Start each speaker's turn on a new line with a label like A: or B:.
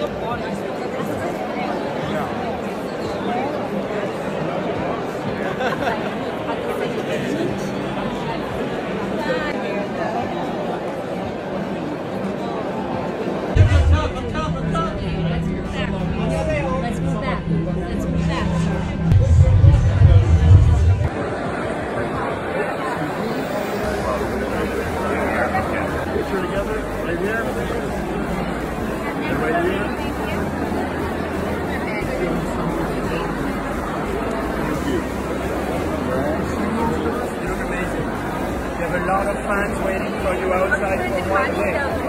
A: Não. You have a lot of fans waiting for you outside.